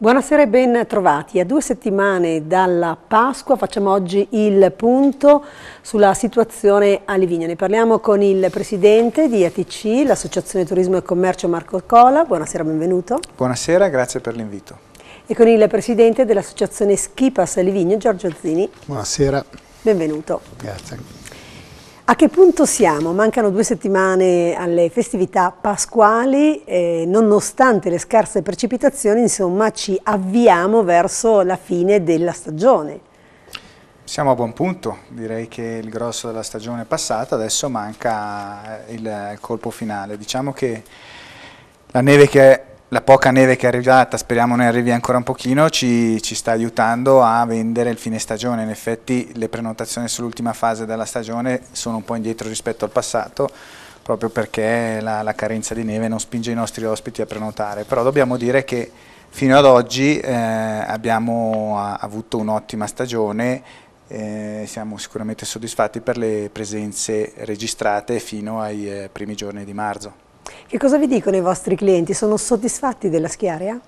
Buonasera e ben trovati. A due settimane dalla Pasqua facciamo oggi il punto sulla situazione a Livigno. Ne parliamo con il presidente di ATC, l'Associazione Turismo e Commercio Marco Cola. Buonasera, benvenuto. Buonasera, grazie per l'invito. E con il presidente dell'Associazione Schipas a Livigno, Giorgio Zini. Buonasera. Benvenuto. Grazie. A che punto siamo? Mancano due settimane alle festività pasquali, eh, nonostante le scarse precipitazioni, insomma, ci avviamo verso la fine della stagione. Siamo a buon punto, direi che il grosso della stagione è passato, adesso manca il colpo finale. Diciamo che la neve che la poca neve che è arrivata, speriamo ne arrivi ancora un pochino, ci, ci, sta aiutando a vendere il fine stagione. In effetti le prenotazioni sull'ultima fase della stagione sono un po' indietro rispetto al passato, proprio perché la, la carenza di neve non spinge i nostri ospiti a prenotare. Però dobbiamo dire che fino ad oggi eh, abbiamo avuto un'ottima stagione, eh, siamo sicuramente soddisfatti per le presenze registrate fino ai eh, primi giorni di marzo. Che cosa vi dicono i vostri clienti? Sono soddisfatti della schiaria?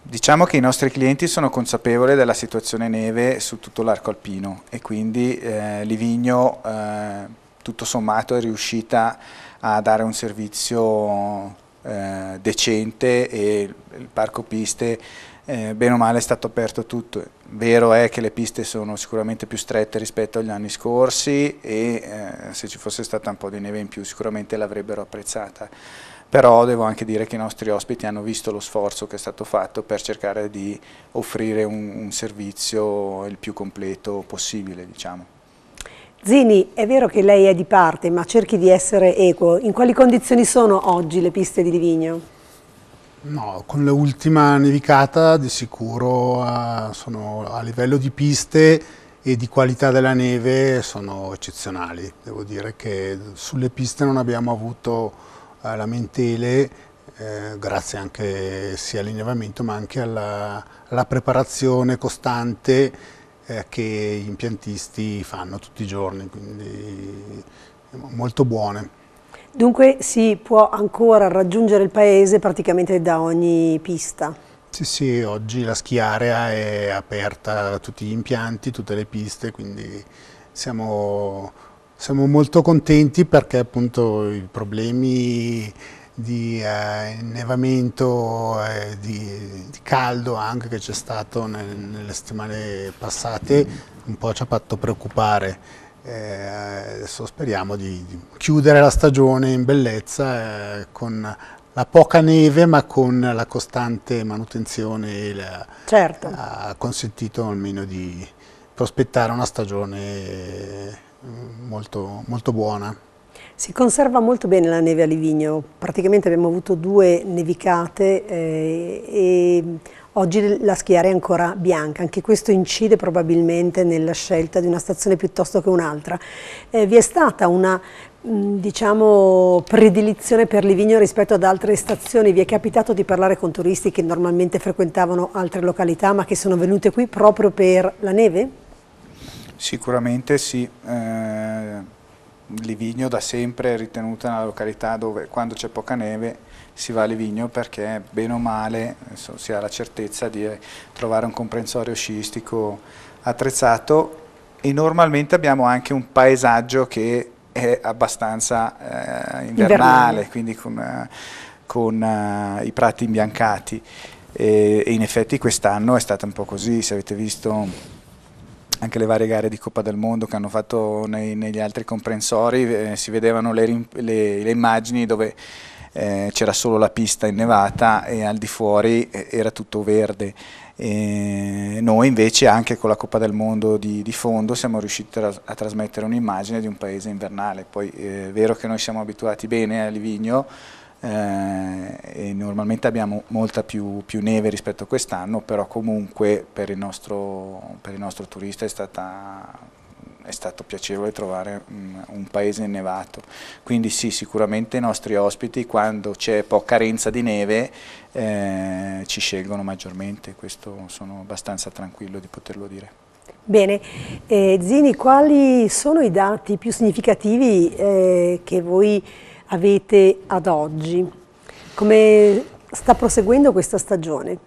Diciamo che i nostri clienti sono consapevoli della situazione neve su tutto l'arco alpino e quindi eh, Livigno eh, tutto sommato è riuscita a dare un servizio eh, decente e il parco piste eh, bene o male è stato aperto tutto. Vero è che le piste sono sicuramente più strette rispetto agli anni scorsi e eh, se ci fosse stata un po' di neve in più sicuramente l'avrebbero apprezzata. Però devo anche dire che i nostri ospiti hanno visto lo sforzo che è stato fatto per cercare di offrire un, un servizio il più completo possibile. Diciamo. Zini, è vero che lei è di parte, ma cerchi di essere equo. In quali condizioni sono oggi le piste di Livigno? No, con l'ultima nevicata di sicuro uh, sono a livello di piste e di qualità della neve sono eccezionali. Devo dire che sulle piste non abbiamo avuto uh, lamentele, eh, grazie anche sia all'innevamento ma anche alla, alla preparazione costante eh, che gli impiantisti fanno tutti i giorni, quindi molto buone. Dunque si può ancora raggiungere il paese praticamente da ogni pista? Sì, sì, oggi la schiarea è aperta a tutti gli impianti, tutte le piste, quindi siamo, siamo molto contenti perché appunto i problemi di eh, innevamento, eh, di, di, caldo anche che c'è stato nel, nelle settimane passate un po' ci ha fatto preoccupare adesso speriamo di, di, chiudere la stagione in bellezza eh, con la poca neve ma con la costante manutenzione la, certo. ha consentito almeno di prospettare una stagione molto, molto buona. Si conserva molto bene la neve a Livigno, praticamente abbiamo avuto due nevicate eh, e Oggi la schiera è ancora bianca, anche questo incide probabilmente nella scelta di una stazione piuttosto che un'altra. Eh, vi è stata una diciamo, predilizione per Livigno rispetto ad altre stazioni? Vi è capitato di parlare con turisti che normalmente frequentavano altre località ma che sono venute qui proprio per la neve? Sicuramente sì. Eh, Livigno da sempre è ritenuta una località dove quando c'è poca neve si va a Livigno perché bene o male si ha la certezza di trovare un comprensorio sciistico attrezzato. E normalmente abbiamo anche un paesaggio che è abbastanza eh, invernale, invernale, quindi con, eh, con uh, i prati imbiancati. E, e in effetti quest'anno è stata un po' così, se avete visto anche le varie gare di Coppa del Mondo che hanno fatto nei, negli altri comprensori, eh, si vedevano le, le, le immagini dove eh, c'era solo la pista innevata e al di fuori eh, era tutto verde. E noi invece anche con la Coppa del Mondo di, di fondo siamo riusciti a, a trasmettere un'immagine di un paese invernale, poi eh, è vero che noi siamo abituati bene a Livigno, eh, normalmente abbiamo molta più, più neve rispetto a quest'anno, però comunque per il nostro, per il nostro turista è, stata, è, stato piacevole trovare un, un, paese innevato. Quindi sì, sicuramente i nostri ospiti quando c'è poca carenza di neve eh, ci scelgono maggiormente, questo sono abbastanza tranquillo di poterlo dire. Bene, eh, Zini, quali sono i dati più significativi eh, che voi avete ad oggi? Come sta proseguendo questa stagione?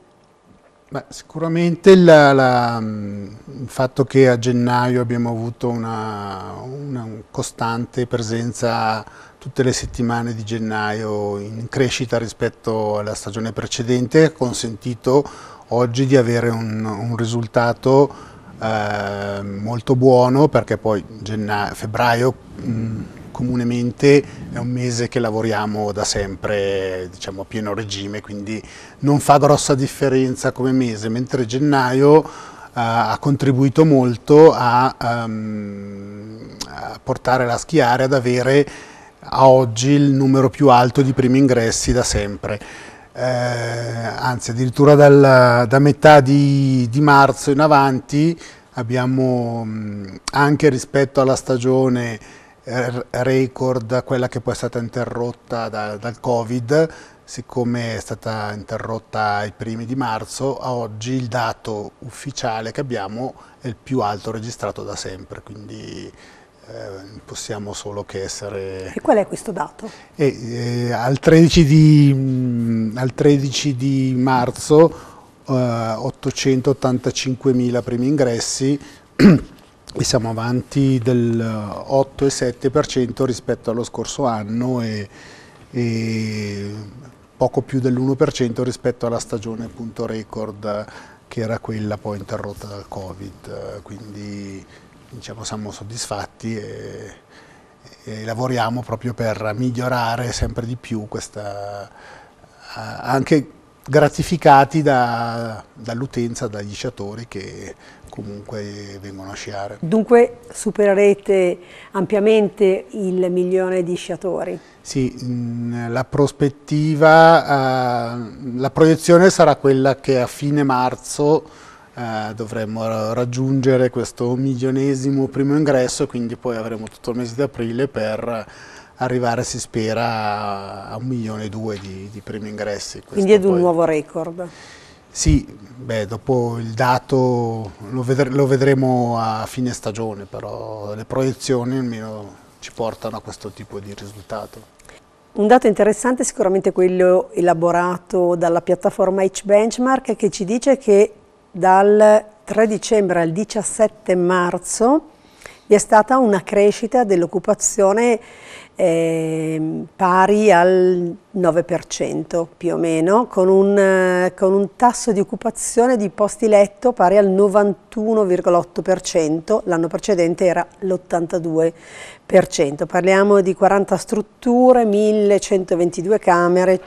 Beh, sicuramente la, la, il fatto che a gennaio abbiamo avuto una, una costante presenza tutte le settimane di gennaio in crescita rispetto alla stagione precedente ha consentito oggi di avere un, un risultato eh, molto buono perché poi gennaio, febbraio mh, comunemente è un mese che lavoriamo da sempre diciamo, a pieno regime, quindi non fa grossa differenza come mese, mentre gennaio uh, ha contribuito molto a, um, a, portare la schiare ad avere a oggi il numero più alto di primi ingressi da sempre. Eh, anzi addirittura dal, da metà di, di marzo in avanti abbiamo anche rispetto alla stagione record, quella che poi è stata interrotta da, dal Covid, siccome è stata interrotta ai primi di marzo, a oggi il dato ufficiale che abbiamo è il più alto registrato da sempre, quindi eh, possiamo solo che essere... E qual è questo dato? E, eh, al, 13 di, mh, al 13 di marzo eh, 885.000 primi ingressi e siamo avanti del 8,7% rispetto allo scorso anno e, e poco più dell'1% rispetto alla stagione punto record che era quella poi interrotta dal Covid, quindi diciamo, siamo soddisfatti e, e, lavoriamo proprio per migliorare sempre di più questa, anche gratificati da, dall'utenza, dagli sciatori che comunque vengono a sciare. Dunque supererete ampiamente il milione di sciatori? Sì, mm, la prospettiva, eh, la proiezione sarà quella che a fine marzo eh, dovremmo raggiungere questo milionesimo primo ingresso, quindi poi avremo tutto il mese di aprile per arrivare, si spera, a un milione e due di, di primi ingressi. Questo quindi ad un poi... nuovo record? Sì, beh, dopo il dato lo, vedre lo, vedremo a fine stagione, però le proiezioni almeno ci portano a questo tipo di risultato. Un dato interessante è sicuramente quello elaborato dalla piattaforma H-Benchmark che ci dice che dal 3 dicembre al 17 marzo vi è stata una crescita dell'occupazione eh, pari al 9% più o meno, con un, con un, tasso di occupazione di posti letto pari al 91,8%, l'anno precedente era l'82%. Parliamo di 40 strutture, 1122 camere,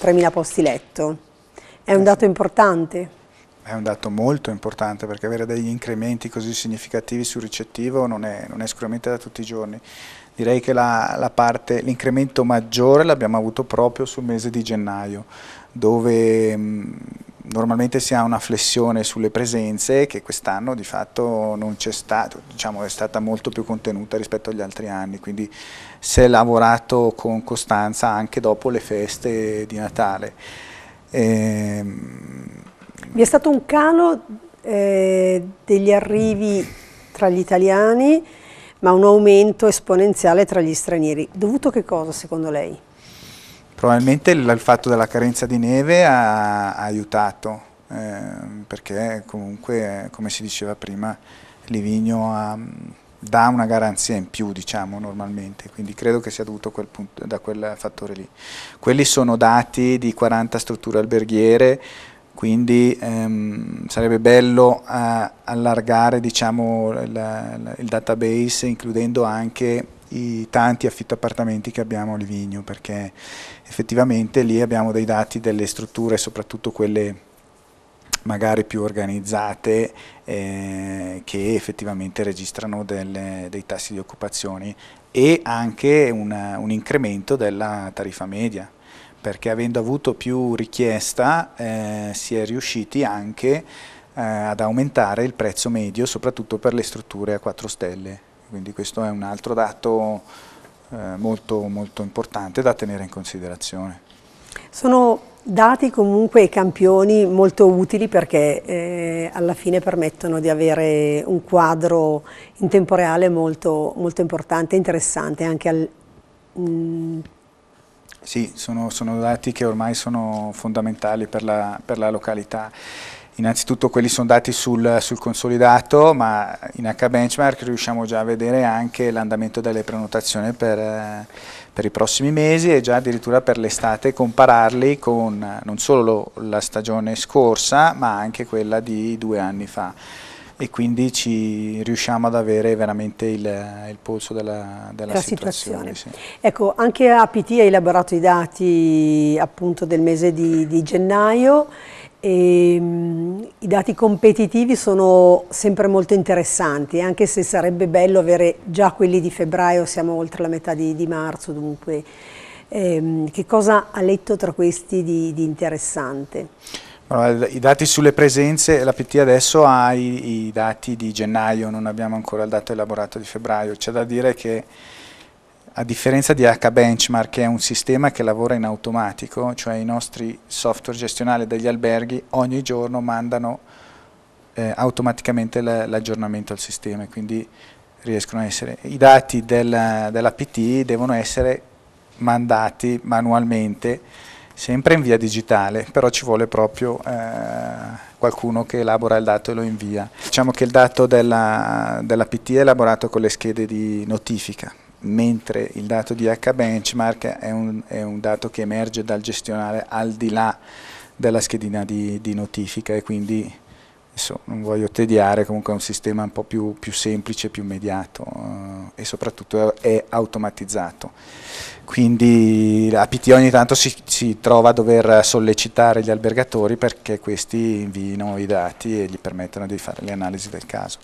3.000 posti letto. È un dato importante? È un dato molto importante perché avere degli incrementi così significativi sul ricettivo non è, non è sicuramente da tutti i giorni. Direi che l'incremento maggiore l'abbiamo avuto proprio sul mese di gennaio, dove mh, normalmente si ha una flessione sulle presenze che quest'anno di fatto non c'è stato, diciamo è stata molto più contenuta rispetto agli altri anni, quindi si è lavorato con costanza anche dopo le feste di Natale. Ehm, Vi è stato un calo eh, degli arrivi tra gli italiani ma un aumento esponenziale tra gli stranieri. Dovuto che cosa secondo lei? Probabilmente il, il fatto della carenza di neve ha, ha aiutato, eh, perché comunque, come si diceva prima, Livigno ha, dà una garanzia in più, diciamo, normalmente, quindi credo che sia dovuto quel punto, da quel fattore lì. Quelli sono dati di 40 strutture alberghiere, quindi ehm, sarebbe bello eh, allargare diciamo, il, il, database includendo anche i tanti affitto appartamenti che abbiamo a Livigno perché effettivamente lì abbiamo dei dati delle strutture soprattutto quelle magari più organizzate eh, che effettivamente registrano delle, dei tassi di occupazione e anche una, un incremento della tariffa media perché avendo avuto più richiesta eh, si è riusciti anche eh, ad aumentare il prezzo medio soprattutto per le strutture a 4 stelle, quindi questo è un altro dato eh, molto, molto importante da tenere in considerazione. Sono dati comunque campioni molto utili perché eh, alla fine permettono di avere un quadro in tempo reale molto, molto importante e interessante anche al, mh, sì, sono, sono, dati che ormai sono fondamentali per la, per la località. innanzitutto quelli sono dati sul, sul, consolidato, ma in H-Benchmark riusciamo già a vedere anche l'andamento delle prenotazioni per, eh, per, i prossimi mesi e già addirittura per l'estate compararli con non solo la stagione scorsa, ma anche quella di due anni fa e quindi ci riusciamo ad avere veramente il, il polso della, della situazione. situazione. Sì. Ecco, anche APT ha elaborato i dati appunto del mese di, di gennaio e, um, I dati competitivi sono sempre molto interessanti, anche se sarebbe bello avere già quelli di febbraio, siamo oltre la metà di, di marzo dunque. Eh, che cosa ha letto tra questi di, di interessante? I dati sulle presenze, la PT adesso ha i, i, dati di gennaio, non abbiamo ancora il dato elaborato di febbraio, c'è da dire che a differenza di HBenchmark che è un sistema che lavora in automatico, cioè i nostri software gestionali degli alberghi ogni giorno mandano eh, automaticamente l'aggiornamento al sistema, quindi riescono a essere, i dati del, della PT devono essere mandati manualmente sempre in via digitale, però ci vuole proprio eh, qualcuno che elabora il dato e lo invia. Diciamo che il dato della, della PT è elaborato con le schede di notifica, mentre il dato di H-Benchmark è un, è un dato che emerge dal gestionale al di là della schedina di, di notifica e quindi adesso non voglio tediare, comunque è un sistema un po' più, più semplice, più immediato eh, e soprattutto è automatizzato. Quindi APT ogni tanto si, si, trova a dover sollecitare gli albergatori perché questi invino i dati e gli permettono di fare le analisi del caso.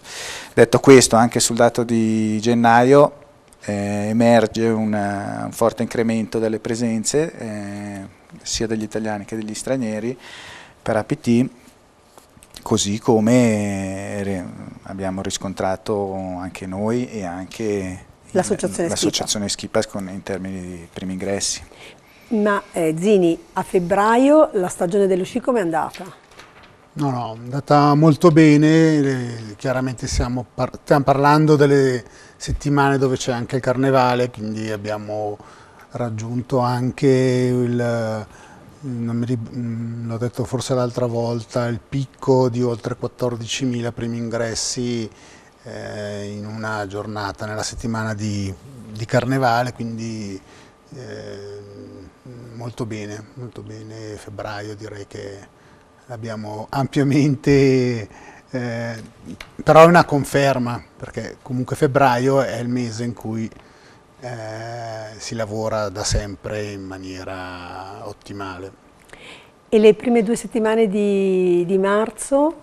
Detto questo, anche sul dato di gennaio eh, emerge una, un forte incremento delle presenze eh, sia degli italiani che degli stranieri per APT così come eh, abbiamo riscontrato anche noi e anche l'associazione Schipa in termini di primi ingressi. Ma eh, Zini, a febbraio la stagione dello sci come è andata? No, no, è andata molto bene, chiaramente par stiamo parlando delle settimane dove c'è anche il carnevale, quindi abbiamo raggiunto anche il l'ho detto forse l'altra volta, il picco di oltre 14.000 primi ingressi eh, in una giornata, nella settimana di, di Carnevale, quindi eh, molto bene, molto bene, febbraio direi che l'abbiamo ampiamente, eh, però è una conferma, perché comunque febbraio è il mese in cui eh, si lavora da sempre in maniera ottimale. E le prime due settimane di, di marzo?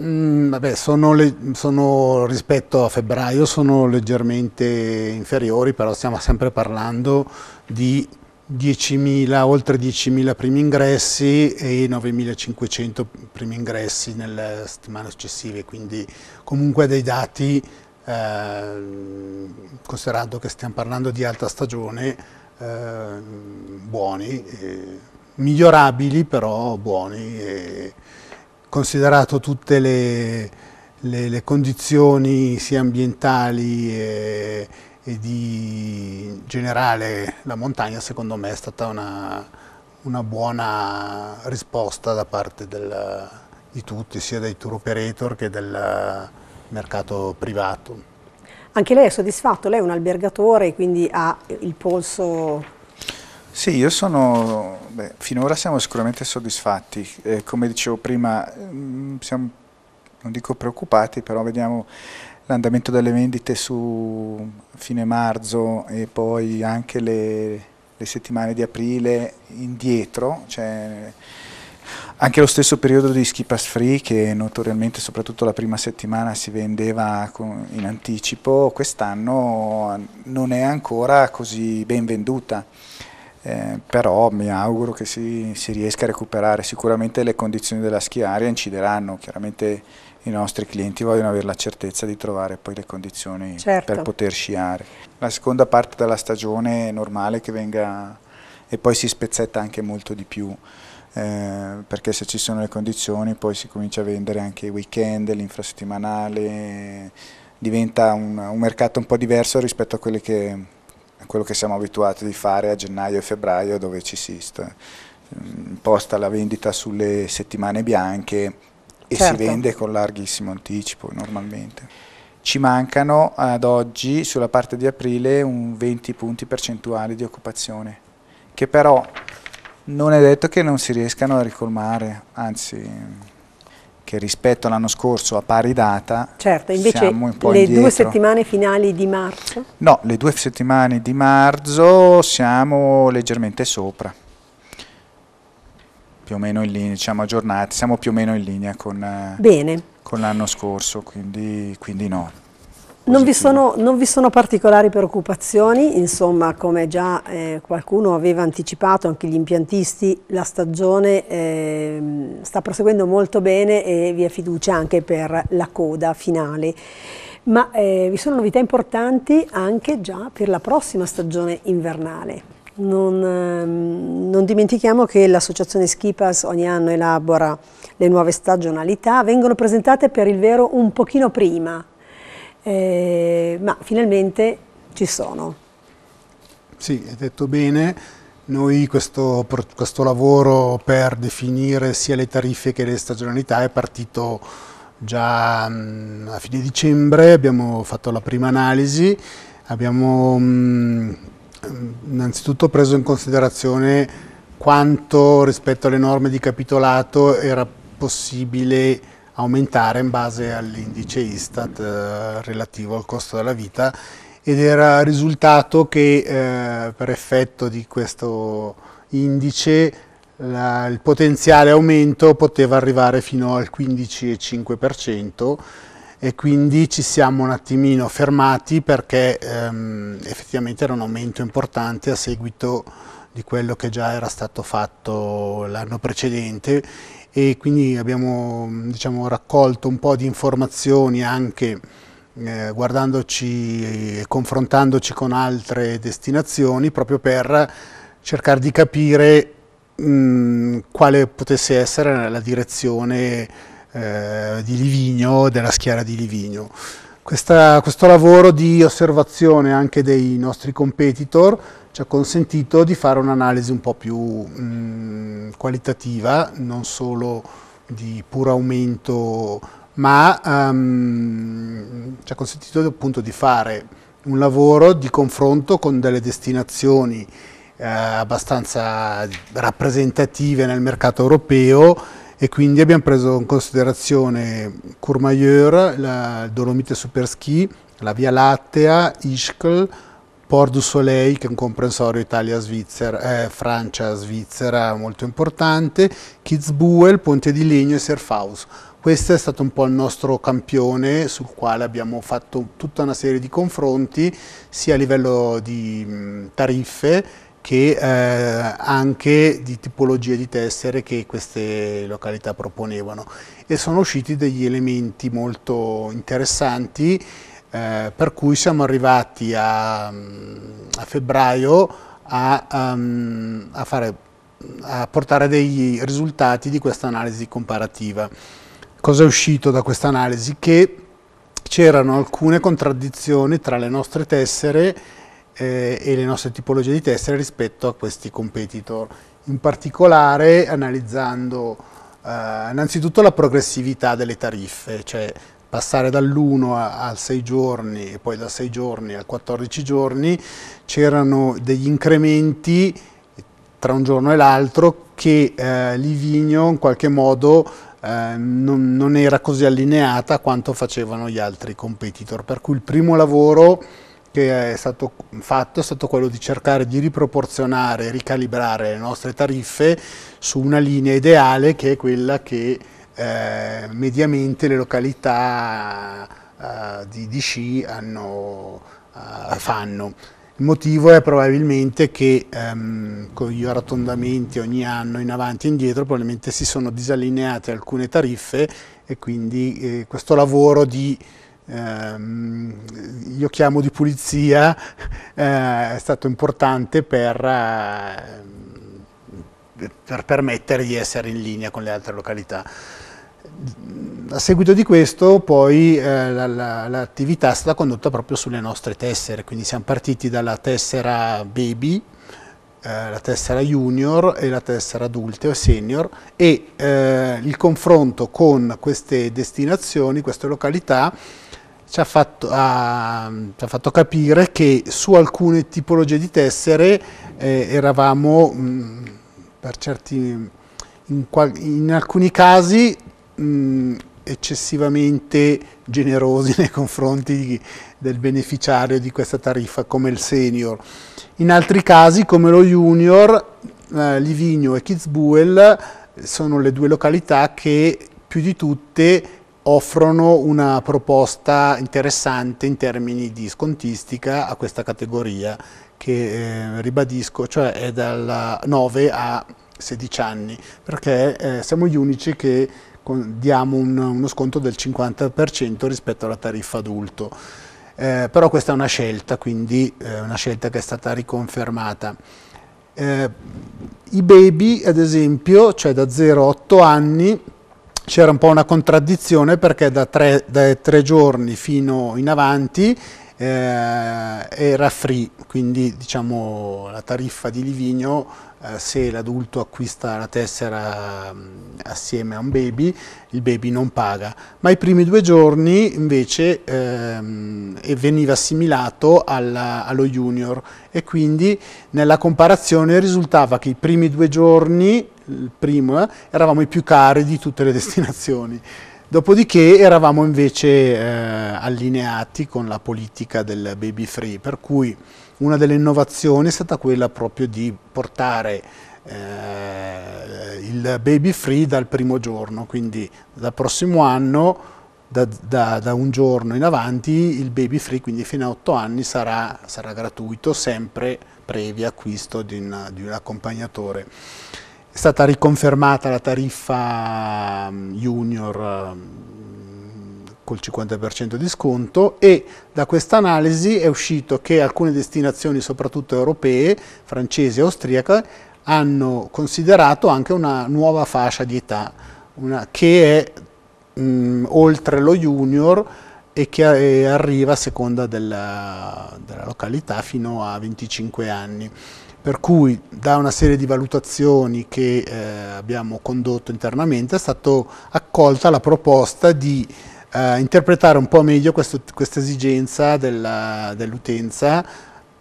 Mm, vabbè, sono, le, sono, rispetto a febbraio sono leggermente inferiori, però stiamo sempre parlando di 10.000, oltre 10.000 primi ingressi e 9.500 primi ingressi nelle settimane successive, quindi comunque dei dati eh, considerando che stiamo parlando di alta stagione, eh, buoni, eh, migliorabili però buoni, considerato tutte le, le, le, condizioni sia ambientali e, e, di generale la montagna secondo me è stata una, una buona risposta da parte del, di tutti, sia dei tour operator che del mercato privato. Anche lei è soddisfatto? Lei è un albergatore, quindi ha il polso... Sì, io sono, beh, finora siamo sicuramente soddisfatti, eh, come dicevo prima, mm, siamo, non dico preoccupati, però vediamo l'andamento delle vendite su fine marzo e poi anche le, le settimane di aprile indietro, cioè anche lo stesso periodo di Ski Pass Free che notoriamente soprattutto la prima settimana si vendeva in anticipo, quest'anno non è ancora così ben venduta. Eh, però mi auguro che si, si, riesca a recuperare. Sicuramente le condizioni della schiaria incideranno, chiaramente i nostri clienti vogliono avere la certezza di trovare poi le condizioni certo. per poter sciare. La seconda parte della stagione è normale che venga e poi si spezzetta anche molto di più eh, perché se ci sono le condizioni poi si comincia a vendere anche i weekend, l'infrasettimanale, diventa un, un, mercato un po' diverso rispetto a, che, a, quello che siamo abituati di fare a gennaio e febbraio dove ci si sta, imposta la vendita sulle settimane bianche e certo. si vende con larghissimo anticipo normalmente. Ci mancano ad oggi sulla parte di aprile un 20 punti percentuali di occupazione, che però non è detto che non si riescano a ricolmare, anzi che rispetto all'anno scorso a pari data certo, invece le indietro. due settimane finali di marzo? No, le due settimane di marzo siamo leggermente sopra più o meno in linea, diciamo aggiornati, siamo più o meno in linea con, con l'anno scorso, quindi, quindi no. Non vi, sono, non vi, sono, particolari preoccupazioni, insomma come già eh, qualcuno aveva anticipato, anche gli impiantisti, la stagione eh, sta proseguendo molto bene e vi è fiducia anche per la coda finale. Ma eh, vi sono novità importanti anche già per la prossima stagione invernale. Non, ehm, non dimentichiamo che l'associazione Skipas ogni anno elabora le nuove stagionalità, vengono presentate per il vero un pochino prima, eh, ma finalmente ci sono. Sì, hai detto bene, noi questo, questo, lavoro per definire sia le tariffe che le stagionalità è partito già a fine dicembre, abbiamo fatto la prima analisi, abbiamo mh, innanzitutto preso in considerazione quanto rispetto alle norme di capitolato era possibile aumentare in base all'indice Istat eh, relativo al costo della vita ed era risultato che eh, per effetto di questo indice la, il potenziale aumento poteva arrivare fino al 15,5% e quindi ci siamo un attimino fermati perché ehm, effettivamente era un aumento importante a seguito di quello che già era stato fatto l'anno precedente e quindi abbiamo diciamo, raccolto un po' di informazioni anche eh, guardandoci e confrontandoci con altre destinazioni proprio per cercare di capire mh, quale potesse essere la direzione eh, di Livigno, della schiera di Livigno. Questa, questo lavoro di osservazione anche dei nostri competitor ci ha consentito di fare un'analisi un po' più mh, qualitativa, non solo di puro aumento, ma um, ci ha consentito appunto di fare un lavoro di confronto con delle destinazioni eh, abbastanza rappresentative nel mercato europeo e quindi abbiamo preso in considerazione Courmayeur, la Dolomite Superski, la Via Lattea, Ischgl, Port du Soleil che è un comprensorio Italia-Svizzera, eh, Francia-Svizzera molto importante, Kitzbühel, Ponte di Legno e Serfaus. Questo è stato un po' il nostro campione sul quale abbiamo fatto tutta una serie di confronti sia a livello di mh, tariffe che eh, anche di tipologie di tessere che queste località proponevano e sono usciti degli elementi molto interessanti eh, per cui siamo arrivati a, a febbraio a, um, a, fare, a, portare dei risultati di questa analisi comparativa. Cosa è uscito da questa analisi? Che c'erano alcune contraddizioni tra le nostre tessere eh, e le nostre tipologie di tessere rispetto a questi competitor. In particolare analizzando eh, innanzitutto la progressività delle tariffe, cioè passare dall'1 al 6 giorni e poi da 6 giorni a 14 giorni, c'erano degli incrementi tra un giorno e l'altro che eh, Livigno in qualche modo eh, non, non, era così allineata quanto facevano gli altri competitor, per cui il primo lavoro che è stato fatto è stato quello di cercare di riproporzionare ricalibrare le nostre tariffe su una linea ideale che è quella che eh, mediamente le località eh, di, di, sci hanno, eh, fanno. Il motivo è probabilmente che ehm, con gli arrotondamenti ogni anno in avanti e indietro probabilmente si sono disallineate alcune tariffe e quindi eh, questo lavoro di ehm, io chiamo di pulizia, eh, è stato importante per, eh, per, permettere di essere in linea con le altre località. A seguito di questo poi eh, l'attività è stata condotta proprio sulle nostre tessere, quindi siamo partiti dalla tessera Baby, eh, la tessera junior e la tessera adulte o senior e eh, il confronto con queste destinazioni, queste località, ci ha, fatto, ha, ci ha fatto capire che su alcune tipologie di tessere eh, eravamo mh, per certi, in, in alcuni casi mh, eccessivamente generosi nei confronti di, del beneficiario di questa tariffa come il senior. In altri casi come lo junior, eh, Livigno e Kitzbühel sono le due località che più di tutte offrono una proposta interessante in termini di scontistica a questa categoria che eh, ribadisco, cioè è dal 9 a 16 anni, perché eh, siamo gli unici che diamo un, uno sconto del 50% rispetto alla tariffa adulto. Eh, però questa è una scelta, quindi eh, una scelta che è stata riconfermata. Eh, I baby, ad esempio, cioè da 0 a 8 anni, c'era un po' una contraddizione perché da 3, da 3 giorni fino in avanti eh, era free, quindi diciamo la tariffa di Livigno se l'adulto acquista la tessera mh, assieme a un baby, il baby non paga, ma i primi due giorni invece ehm, veniva assimilato alla, allo junior. E quindi nella comparazione risultava che i primi due giorni, il primo, eh, eravamo i più cari di tutte le destinazioni. Dopodiché eravamo invece eh, allineati con la politica del baby free, per cui una delle innovazioni è stata quella proprio di portare eh, il baby free dal primo giorno, quindi dal prossimo anno, da, da, da, un giorno in avanti, il baby free, quindi fino a 8 anni, sarà, sarà gratuito, sempre previo acquisto di, una, di un accompagnatore. È stata riconfermata la tariffa mm, junior mm, col 50% di sconto e da questa analisi è uscito che alcune destinazioni, soprattutto europee, francesi e austriache, hanno considerato anche una nuova fascia di età, una, che è mh, oltre lo junior e che arriva a seconda della, della località fino a 25 anni. Per cui da una serie di valutazioni che eh, abbiamo condotto internamente è stata accolta la proposta di eh, interpretare un po' meglio questa esigenza dell'utenza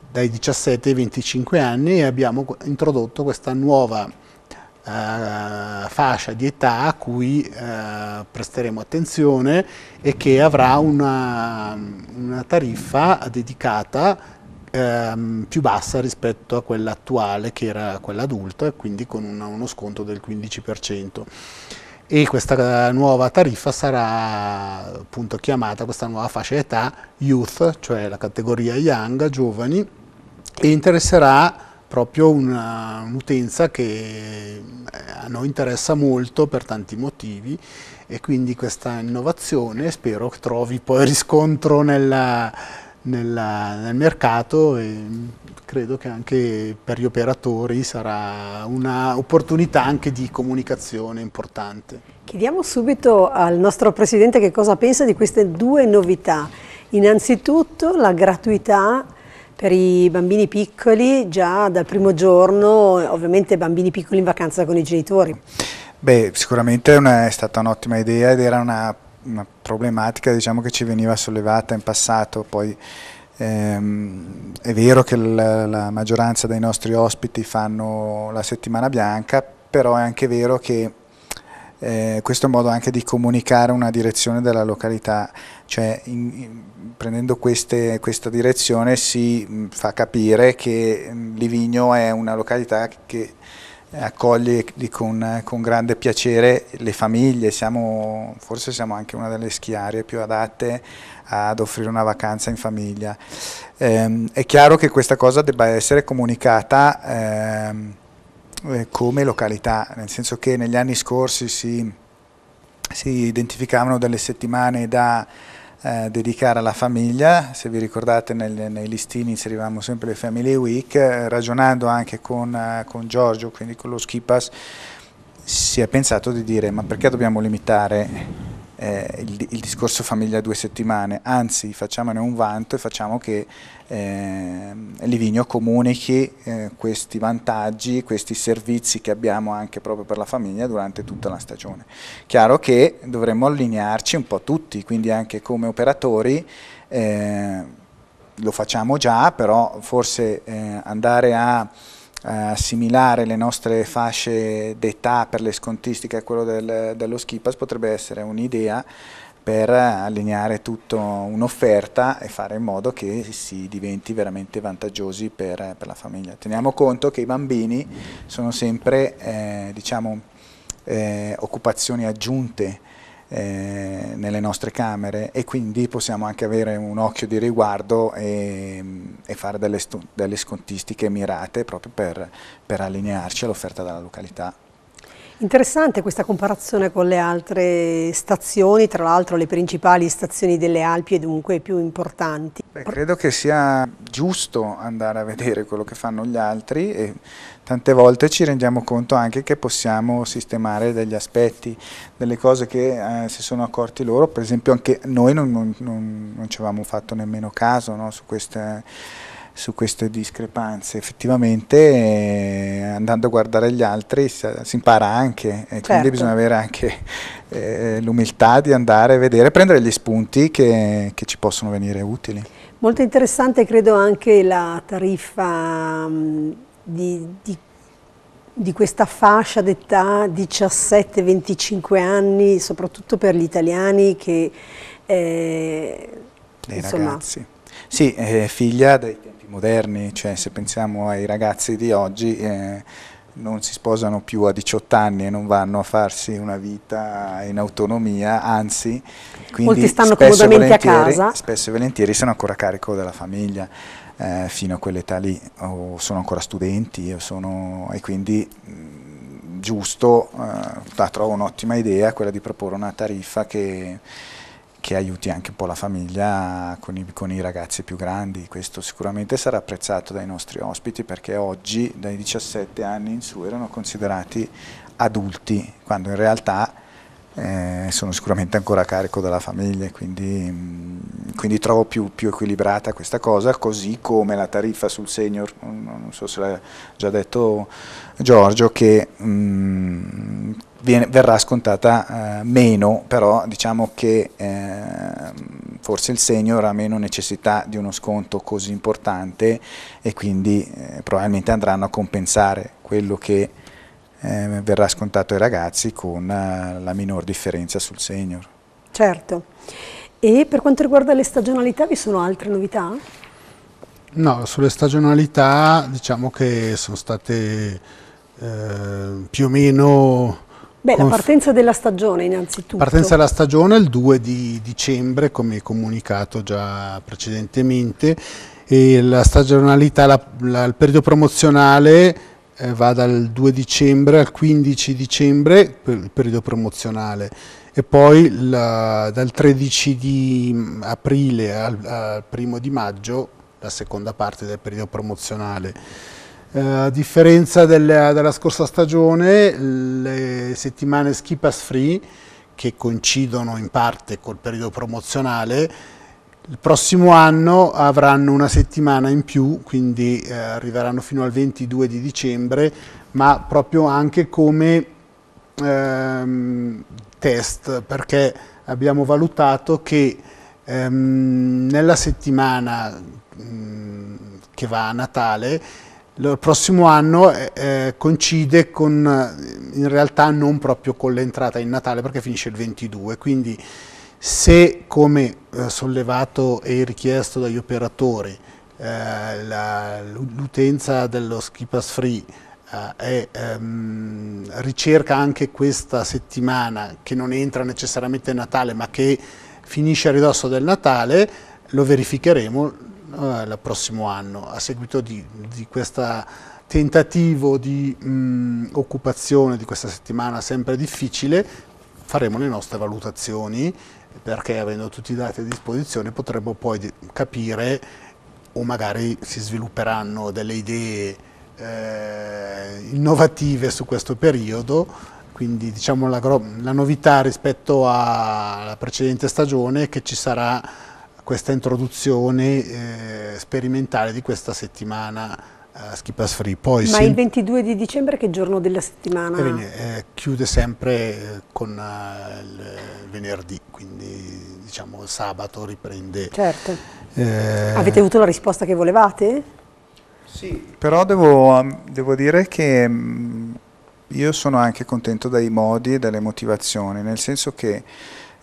dai 17 ai 25 anni e abbiamo introdotto questa nuova eh, fascia di età a cui eh, presteremo attenzione e che avrà una, una tariffa dedicata ehm, più bassa rispetto a quella attuale che era quella adulta e quindi con uno sconto del 15% e questa nuova tariffa sarà appunto chiamata, questa nuova fascia d'età, Youth, cioè la categoria Young, giovani, e interesserà proprio un'utenza un che eh, a noi interessa molto per tanti motivi e quindi questa innovazione spero che trovi poi riscontro nella, nella, nel mercato e credo che anche per gli operatori sarà un'opportunità anche di comunicazione importante. Chiediamo subito al nostro Presidente che cosa pensa di queste due novità. Innanzitutto la gratuità per i bambini piccoli già dal primo giorno, ovviamente bambini piccoli in vacanza con i genitori. Beh, sicuramente una, è stata un'ottima idea ed era una, una problematica diciamo, che ci veniva sollevata in passato, poi è vero che la, maggioranza dei nostri ospiti fanno la settimana bianca, però è anche vero che eh, questo è un modo anche di comunicare una direzione della località, cioè in, in, prendendo queste, questa direzione si mh, fa capire che mh, Livigno è una località che accoglie con, con, grande piacere le famiglie, siamo, forse siamo anche una delle schiarie più adatte ad offrire una vacanza in famiglia. Eh, è chiaro che questa cosa debba essere comunicata ehm, eh, come località, nel senso che negli anni scorsi si, si identificavano delle settimane da eh, dedicare alla famiglia, se vi ricordate nel, nei listini inserivamo sempre le Family Week, eh, ragionando anche con, eh, con, Giorgio, quindi con lo Skipas, si è pensato di dire ma perché dobbiamo limitare eh, il, il, discorso famiglia due settimane, anzi facciamone un vanto e facciamo che eh, Livigno comunichi eh, questi vantaggi, questi servizi che abbiamo anche proprio per la famiglia durante tutta la stagione. Chiaro che dovremmo allinearci un po' tutti, quindi anche come operatori eh, lo facciamo già, però forse eh, andare a assimilare le nostre fasce d'età per le scontistiche a quello del, dello skipas potrebbe essere un'idea per allineare tutta un'offerta e fare in modo che si diventi veramente vantaggiosi per, per la famiglia. Teniamo conto che i bambini sono sempre eh, diciamo, eh, occupazioni aggiunte eh, nelle nostre camere e quindi possiamo anche avere un occhio di riguardo e, e fare delle, delle, scontistiche mirate proprio per, per allinearci all'offerta della località. Interessante questa comparazione con le altre stazioni, tra l'altro le principali stazioni delle Alpi e dunque più importanti. Beh, credo che sia giusto andare a vedere quello che fanno gli altri e tante volte ci rendiamo conto anche che possiamo sistemare degli aspetti, delle cose che eh, si sono accorti loro, per esempio anche noi non, non, non, non ci avevamo fatto nemmeno caso no, su queste su queste discrepanze. Effettivamente eh, andando a guardare gli altri si, si impara anche e certo. quindi bisogna avere anche eh, l'umiltà di andare a vedere, prendere gli spunti che, che, ci possono venire utili. Molto interessante credo anche la tariffa mh, di, di di questa fascia d'età 17-25 anni, soprattutto per gli italiani che... Eh, Dei insomma, ragazzi. Sì, eh, figlia dei tempi moderni, cioè se pensiamo ai ragazzi di oggi eh, non si sposano più a 18 anni e non vanno a farsi una vita in autonomia, anzi, molti stanno comodamente a casa. Spesso e volentieri sono ancora a carico della famiglia eh, fino a quell'età lì, o sono ancora studenti sono, e quindi mh, giusto, eh, trovo un'ottima idea quella di proporre una tariffa che che aiuti anche un po' la famiglia con i, con i, ragazzi più grandi. Questo sicuramente sarà apprezzato dai nostri ospiti perché oggi dai 17 anni in su erano considerati adulti, quando in realtà eh, sono sicuramente ancora a carico della famiglia, quindi, mh, quindi trovo più, più, equilibrata questa cosa, così come la tariffa sul senior, non so se l'ha già detto Giorgio, che mh, viene, verrà scontata eh, meno, però diciamo che eh, forse il senior ha meno necessità di uno sconto così importante e quindi eh, probabilmente andranno a compensare quello che eh, verrà scontato ai ragazzi con eh, la minor differenza sul senior. Certo. E per quanto riguarda le stagionalità vi sono altre novità? No, sulle stagionalità diciamo che sono state eh, più o meno Beh, la partenza della stagione innanzitutto. Partenza della stagione il 2 di dicembre, come comunicato già precedentemente, e la stagionalità, la, la, il periodo promozionale eh, va dal 2 dicembre al 15 dicembre, il periodo promozionale, e poi la, dal 13 di aprile al, al 1 di maggio la seconda parte del periodo promozionale. Eh, a differenza delle, della scorsa stagione, le settimane ski pass free, che coincidono in parte col periodo promozionale, il prossimo anno avranno una settimana in più, quindi eh, arriveranno fino al 22 di dicembre, ma proprio anche come ehm, test, perché abbiamo valutato che ehm, nella settimana mh, mm, che va a Natale il prossimo anno eh, eh, coincide con, eh, in realtà non proprio con l'entrata in Natale perché finisce il 22, quindi se come eh, sollevato e richiesto dagli operatori eh, l'utenza dello ski pass free eh, è, ehm, ricerca anche questa settimana che non entra necessariamente in Natale ma che finisce a ridosso del Natale, lo verificheremo eh, il prossimo anno a seguito di, di questo tentativo di mh, occupazione di questa settimana sempre difficile faremo le nostre valutazioni perché avendo tutti i dati a disposizione potremo poi capire o magari si svilupperanno delle idee eh, innovative su questo periodo. Quindi diciamo la, la novità rispetto alla precedente stagione è che ci sarà questa introduzione eh, sperimentale di questa settimana uh, Skipas Free. Poi Ma il 22 di dicembre che giorno della settimana? Eh, eh, chiude sempre eh, con uh, il venerdì, quindi diciamo il sabato riprende. Certo. Eh, Avete avuto la risposta che volevate? Sì, però devo, devo dire che mh, io sono anche contento dai modi e dalle motivazioni, nel senso che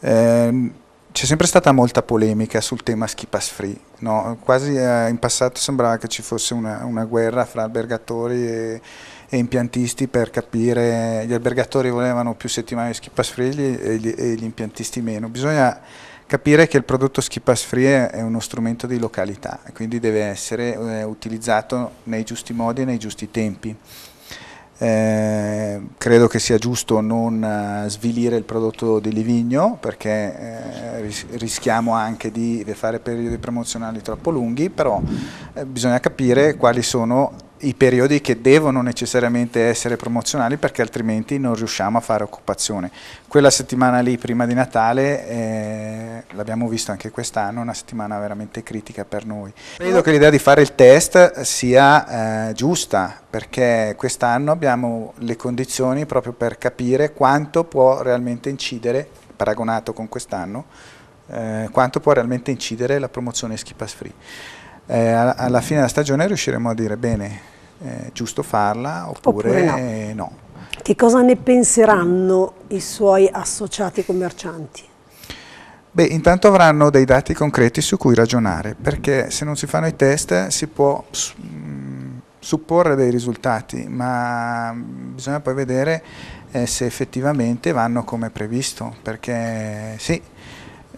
eh, c'è sempre stata molta polemica sul tema ski pass free, no? quasi eh, in passato sembrava che ci fosse una, una guerra fra albergatori e, e, impiantisti per capire, gli albergatori volevano più settimane di ski pass free e gli, e gli impiantisti meno, bisogna capire che il prodotto ski pass free è uno strumento di località, quindi deve essere eh, utilizzato nei giusti modi e nei giusti tempi. Eh, credo che sia giusto non uh, svilire il prodotto di Livigno perché eh, ris rischiamo anche di fare periodi promozionali troppo lunghi, però eh, bisogna capire quali sono i periodi che devono necessariamente essere promozionali perché altrimenti non riusciamo a fare occupazione. Quella settimana lì prima di Natale, eh, l'abbiamo visto anche quest'anno, una settimana veramente critica per noi. Credo che l'idea di fare il test sia eh, giusta perché quest'anno abbiamo le condizioni proprio per capire quanto può realmente incidere, paragonato con quest'anno, eh, quanto può realmente incidere la promozione Ski Pass Free. Eh, alla fine della stagione riusciremo a dire bene, è giusto farla oppure, oppure no. no. Che cosa ne penseranno i suoi associati commercianti? Beh, intanto avranno dei dati concreti su cui ragionare, perché se non si fanno i test si può mm, supporre dei risultati, ma bisogna poi vedere eh, se effettivamente vanno come previsto, perché sì,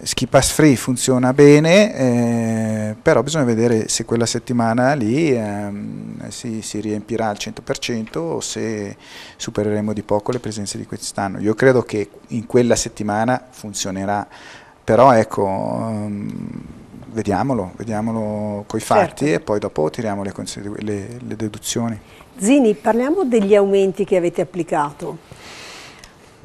Ski Pass Free funziona bene, eh, però bisogna vedere se quella settimana lì ehm, si, si, riempirà al 100% o se supereremo di poco le presenze di quest'anno. Io credo che in quella settimana funzionerà, però ecco, um, vediamolo, vediamolo coi fatti certo. e poi dopo tiriamo le, le, le deduzioni. Zini, parliamo degli aumenti che avete applicato.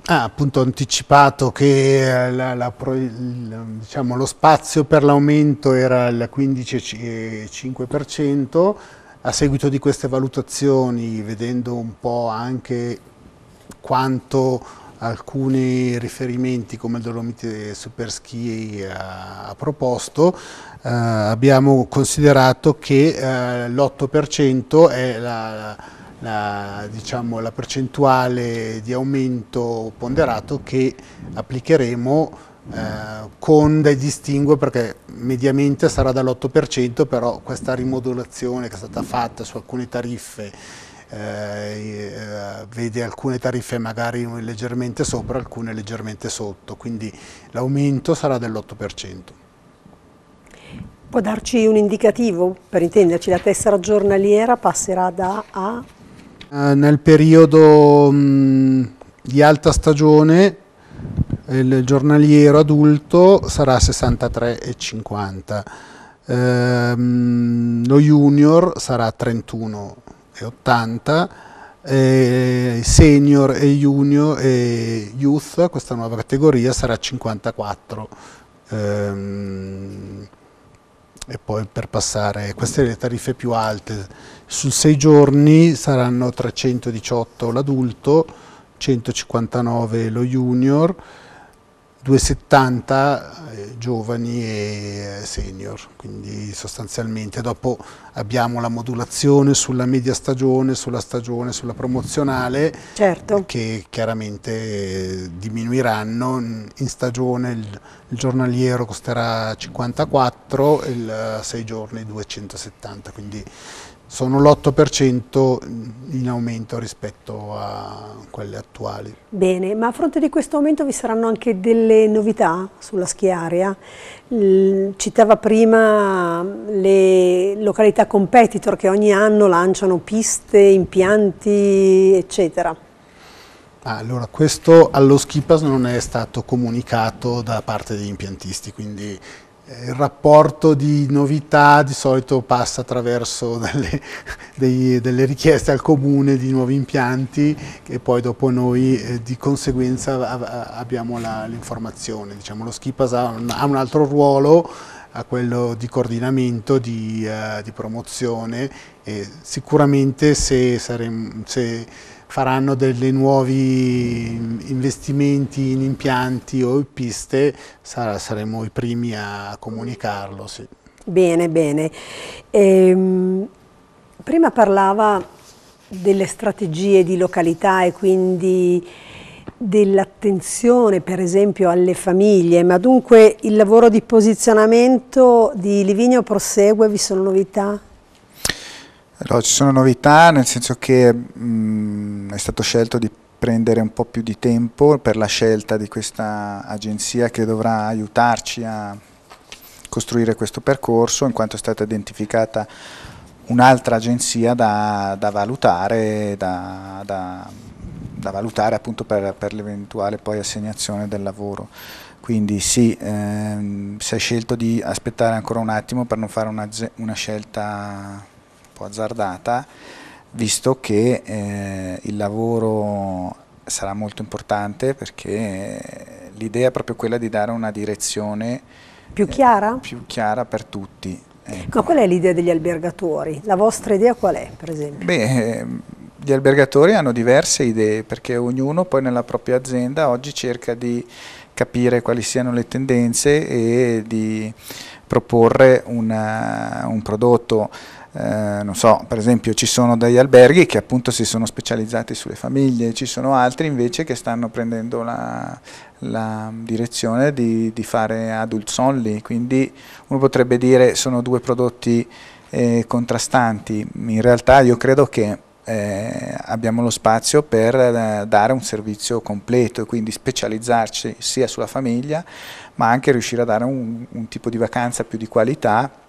Ah, appunto anticipato che eh, la, la, diciamo, lo spazio per l'aumento era il 15,5%, a seguito di queste valutazioni, vedendo un po' anche quanto alcuni riferimenti come il Dolomite Superski ha, ha proposto, eh, abbiamo considerato che eh, l'8% è la, la, diciamo, la percentuale di aumento ponderato che applicheremo eh, con dei distinguo perché mediamente sarà dall'8% però questa rimodulazione che è stata fatta su alcune tariffe eh, eh, vede alcune tariffe magari leggermente sopra, alcune leggermente sotto, quindi l'aumento sarà dell'8%. Può darci un indicativo per intenderci, la tessera giornaliera passerà da A eh, nel periodo mh, di alta stagione il giornaliero adulto sarà 63,50, ehm, lo junior sarà 31,80, eh, senior e junior e youth, questa nuova categoria, sarà 54. Ehm, e poi per passare, queste le tariffe più alte, su 6 giorni saranno 318 l'adulto, 159 lo junior, 270 eh, giovani e eh, senior, quindi sostanzialmente dopo abbiamo la modulazione sulla media stagione, sulla stagione, sulla promozionale certo. che chiaramente eh, diminuiranno, in stagione il, il giornaliero costerà 54 e il 6 giorni 270, quindi sono l'8% in aumento rispetto a quelle attuali. Bene, ma a fronte di questo aumento vi saranno anche delle novità sulla schiaria? Citava prima le località competitor che ogni anno lanciano piste, impianti, eccetera. Allora, questo allo Skipas non è stato comunicato da parte degli impiantisti, quindi il rapporto di novità di solito passa attraverso delle, dei, delle, richieste al comune di nuovi impianti e poi dopo noi eh, di conseguenza abbiamo l'informazione. Diciamo, lo SKIPAS ha un, ha un, altro ruolo, a quello di coordinamento, di, uh, di promozione e sicuramente se, saremo, se faranno dei nuovi investimenti in impianti o piste, saremo i primi a comunicarlo. Sì. Bene, bene. Ehm, prima parlava delle strategie di località e quindi dell'attenzione per esempio alle famiglie, ma dunque il lavoro di posizionamento di Livigno prosegue, vi sono novità? Allora, ci sono novità nel senso che mh, è stato scelto di prendere un po' più di tempo per la scelta di questa agenzia che dovrà aiutarci a costruire questo percorso in quanto è stata identificata un'altra agenzia da, da valutare, da, da, da, valutare appunto per, per l'eventuale poi assegnazione del lavoro. Quindi sì, ehm, si è scelto di aspettare ancora un attimo per non fare una, una scelta po' azzardata, visto che eh, il lavoro sarà molto importante perché l'idea è proprio quella di dare una direzione più chiara, eh, più chiara per tutti. Ecco. Ma qual è l'idea degli albergatori? La vostra idea qual è, per esempio? Beh, gli albergatori hanno diverse idee perché ognuno poi nella propria azienda oggi cerca di capire quali siano le tendenze e di proporre una, un prodotto eh, non so, per esempio ci sono degli alberghi che appunto si sono specializzati sulle famiglie, ci sono altri invece che stanno prendendo la, la direzione di, di, fare adults only, quindi uno potrebbe dire sono due prodotti eh, contrastanti, in realtà io credo che eh, abbiamo lo spazio per eh, dare un servizio completo e quindi specializzarci sia sulla famiglia ma anche riuscire a dare un, un tipo di vacanza più di qualità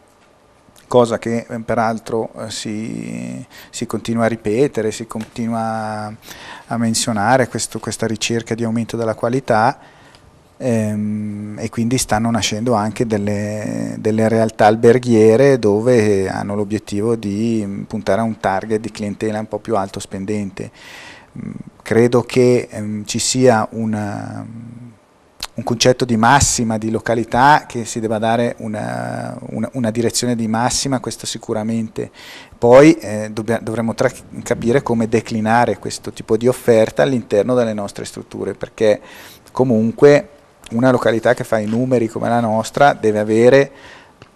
cosa che eh, peraltro eh, si, si, continua a ripetere, si continua a menzionare questo, questa ricerca di aumento della qualità ehm, e quindi stanno nascendo anche delle, delle realtà alberghiere dove hanno l'obiettivo di puntare a un target di clientela un po' più alto spendente. Mm, credo che ehm, ci sia una un concetto di massima, di località, che si debba dare una, una, una direzione di massima, questo sicuramente. Poi eh, dovremmo capire come declinare questo tipo di offerta all'interno delle nostre strutture, perché comunque una località che fa i numeri come la nostra deve avere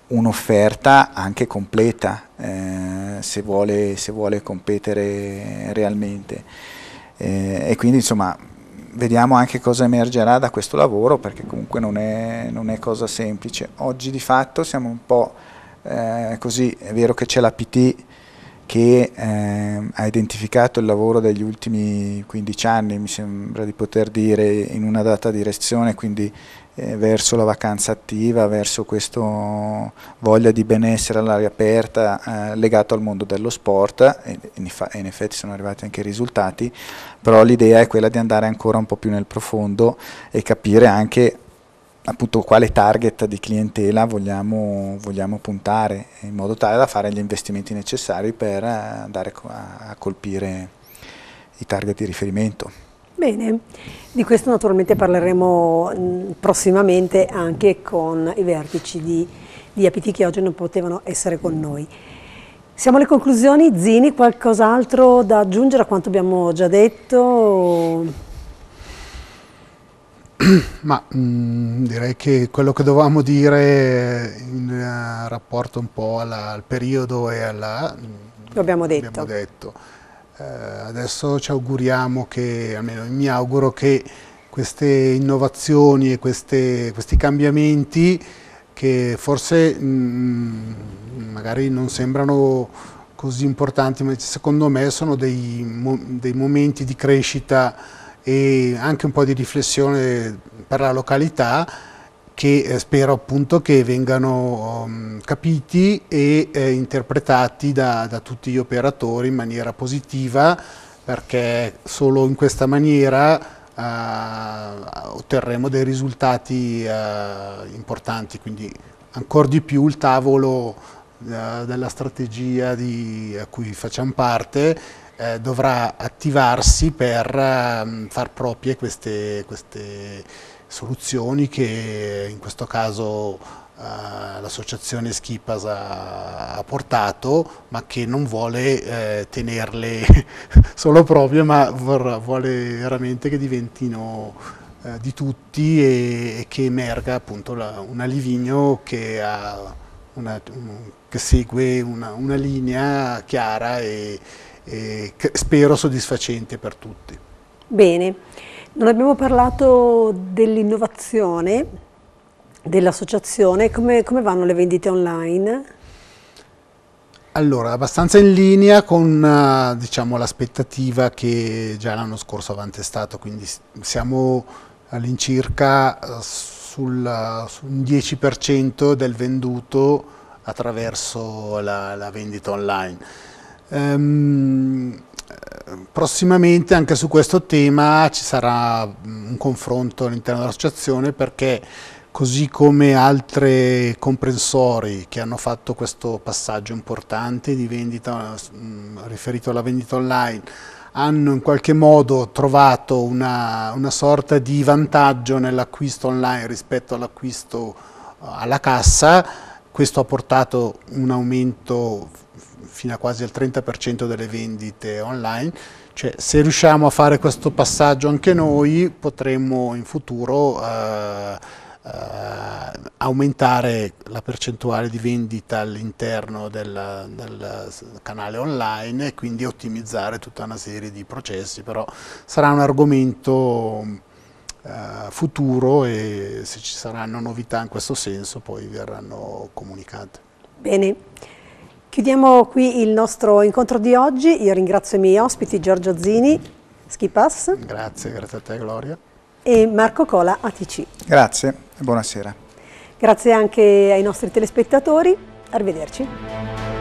un'offerta anche completa eh, se, vuole, se, vuole, competere realmente. Eh, e quindi insomma vediamo anche cosa emergerà da questo lavoro perché comunque non è, non è cosa semplice. Oggi di fatto siamo un po' eh, così, è vero che c'è la PT che eh, ha identificato il lavoro degli ultimi 15 anni, mi sembra di poter dire, in una data direzione, quindi eh, verso la vacanza attiva, verso questa voglia di benessere all'aria aperta eh, legato al mondo dello sport e in, e in effetti sono arrivati anche i risultati, però l'idea è quella di andare ancora un po' più nel profondo e capire anche appunto quale target di clientela vogliamo, vogliamo, puntare in modo tale da fare gli investimenti necessari per eh, andare a colpire i target di riferimento. Bene, di questo naturalmente parleremo mm, prossimamente anche con i vertici di, di APT che oggi non potevano essere con noi. Siamo alle conclusioni, Zini, qualcos'altro da aggiungere a quanto abbiamo già detto? Ma mh, mm, direi che quello che dovevamo dire in uh, rapporto un po' alla, al periodo e alla... Lo abbiamo detto. Abbiamo detto. Eh, adesso ci auguriamo che, almeno mi auguro che queste innovazioni e queste, questi cambiamenti che forse mh, mm, magari non sembrano così importanti, ma secondo me sono dei, dei momenti di crescita e anche un po' di riflessione per la località che eh, spero appunto che vengano um, capiti e eh, interpretati da, da, tutti gli operatori in maniera positiva perché solo in questa maniera uh, otterremo dei risultati uh, importanti, quindi ancora di più il tavolo eh, della strategia di, a cui facciamo parte dovrà attivarsi per eh, far proprie queste, queste, soluzioni che in questo caso eh, l'associazione Skipas ha, ha, portato ma che non vuole eh, tenerle solo proprie ma vorrà, vuole veramente che diventino eh, di tutti e, e, che emerga appunto la, un Alivigno che, una, un, che segue una, una linea chiara e, e spero soddisfacente per tutti. Bene, non abbiamo parlato dell'innovazione dell'associazione, come, come vanno le vendite online? Allora, abbastanza in linea con uh, diciamo, l'aspettativa che già l'anno scorso avevamo testato, quindi siamo all'incirca uh, sul, uh, sul 10% del venduto attraverso la, la vendita online. Um, prossimamente anche su questo tema ci sarà un confronto all'interno dell'associazione perché così come altri comprensori che hanno fatto questo passaggio importante di vendita riferito alla vendita online hanno in qualche modo trovato una, una sorta di vantaggio nell'acquisto online rispetto all'acquisto alla cassa, questo ha portato un aumento fino a quasi al 30% delle vendite online, cioè se riusciamo a fare questo passaggio anche noi potremmo in futuro eh, eh, aumentare la percentuale di vendita all'interno del, del, canale online e quindi ottimizzare tutta una serie di processi, però sarà un argomento eh, futuro e se ci saranno novità in questo senso poi verranno comunicate. Bene. Chiudiamo qui il nostro incontro di oggi. Io ringrazio i miei ospiti Giorgio Zini, Skipass. Grazie, grazie a te Gloria. E Marco Cola, ATC. Grazie e buonasera. Grazie anche ai nostri telespettatori. Arrivederci.